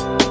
Bye.